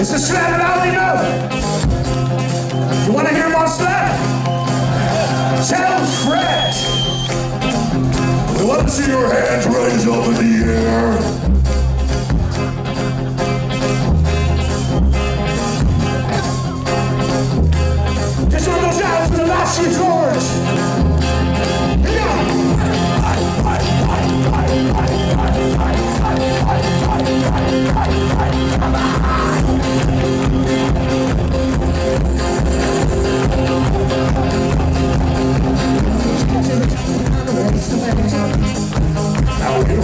It's a slap and all we know. You wanna hear more slap? Tell Fred. Let's see your hands raised up in the air.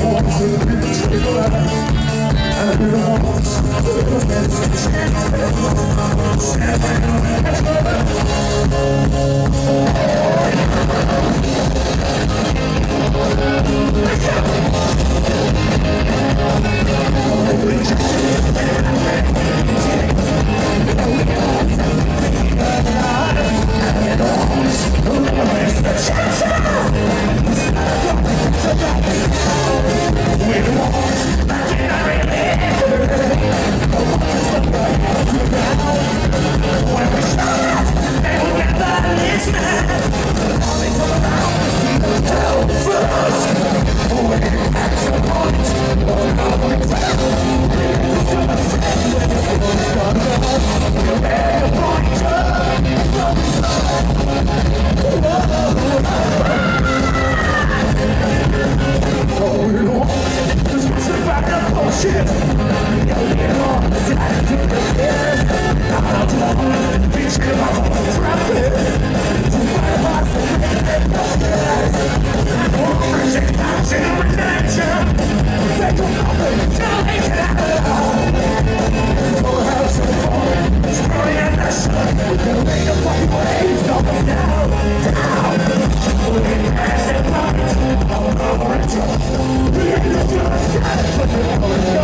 Now it wants to be trigger and it wants Want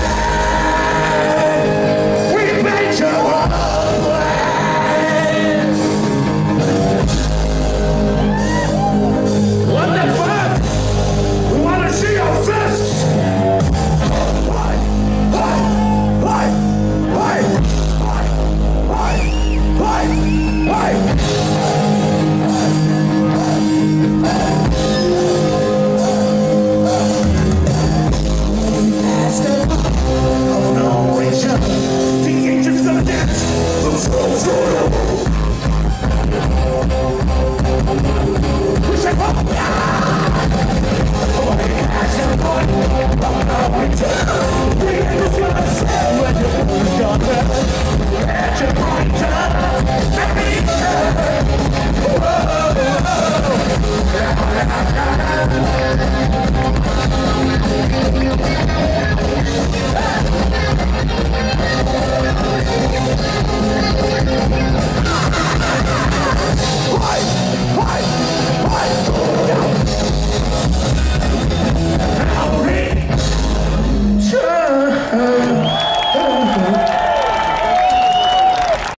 Yeah.